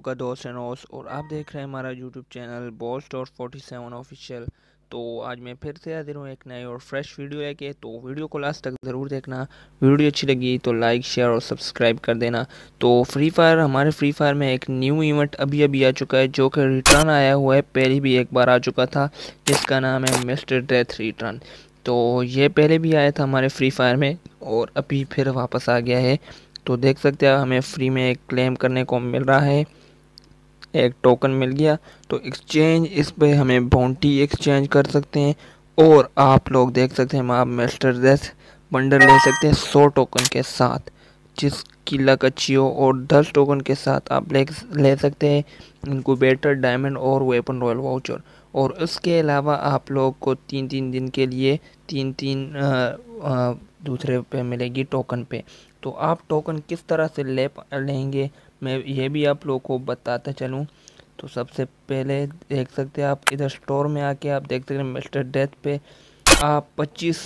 का दोस्त नोस और आप देख रहे हैं हमारा YouTube channel boss dot forty seven official तो आज मैं फिर से हाजिर हूँ एक नए और फ्रेश वीडियो लेके तो वीडियो को लास्ट तक ज़रूर देखना। वीडियो अच्छी लगी तो लाइक शेयर और सब्सक्राइब कर देना। तो फ्री फायर हमारे फ्री फायर में एक न्यू इवेंट अभी अभी आ चुका है, जो कि रिटर्न आया हुआ है। पहले भी एक बार आ चुका था, जिसका नाम है मिस्टर डेथ रिटर्न तो ये पहले भी आया था हमारे फ्री फायर में, और अभी फिर वापस आ गया है। तो देख सकते हैं, हमें फ्री में क्लेम करने को मिल रहा है। एक टोकन मिल गया तो एक्सचेंज इस पे हमें बाउंटी एक्सचेंज कर सकते हैं और आप लोग देख सकते हैं आप मेस्टर डेथ बंडल ले सकते हैं सौ टोकन के साथ जिसकी लक अच्छी हो और दस टोकन के साथ आप ले ले सकते हैं इनको बेटर डायमंड और वेपन रॉयल वाउचर और उसके अलावा आप लोग को तीन तीन दिन के लिए तीन तीन आ, आ, दूसरे पे मिलेगी टोकन पे. तो आप टोकन किस तरह से ले लेंगे? मैं ये भी आप लोगों को बताता चलूँ। तो सबसे पहले देख सकते हैं आप, इधर स्टोर में आके आप देख सकते हैं मिस्टर डेथ पे आप 25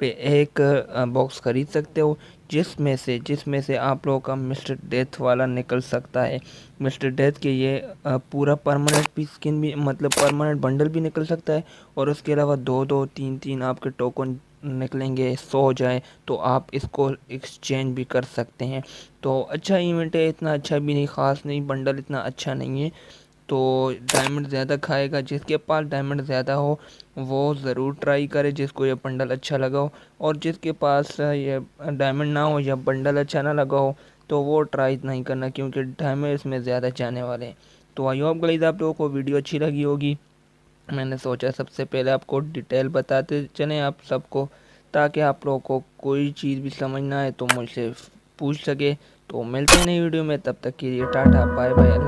पे एक बॉक्स ख़रीद सकते हो, जिसमें से जिसमें से आप लोगों का मिस्टर डेथ वाला निकल सकता है। मिस्टर डेथ के ये पूरा परमानेंट भी स्किन भी मतलब परमानेंट बंडल भी निकल सकता है, और उसके अलावा दो दो, तीन तीन आपके टोकन निकलेंगे, सो जाए तो आप इसको एक्सचेंज भी कर सकते हैं। तो अच्छा इवेंट है, इतना अच्छा भी नहीं, ख़ास नहीं बंडल इतना अच्छा नहीं है। तो डायमंड ज़्यादा खाएगा, जिसके पास डायमंड ज़्यादा हो, वो ज़रूर ट्राई करे, जिसको ये बंडल अच्छा लगा हो। और जिसके पास ये डायमंड ना हो या बंडल अच्छा ना लगा हो तो वो ट्राई नहीं करना, क्योंकि डायमंड इसमें ज़्यादा जाने वाले हैं। तो आई होप गलीज आप लोगों को वीडियो अच्छी लगी होगी। मैंने सोचा सबसे पहले आपको डिटेल बताते चलें आप सबको, ताकि आप लोगों को कोई चीज़ भी समझना है तो मुझसे पूछ सके। तो मिलते हैं नई वीडियो में, तब तक के लिए टाटा, बाय बाय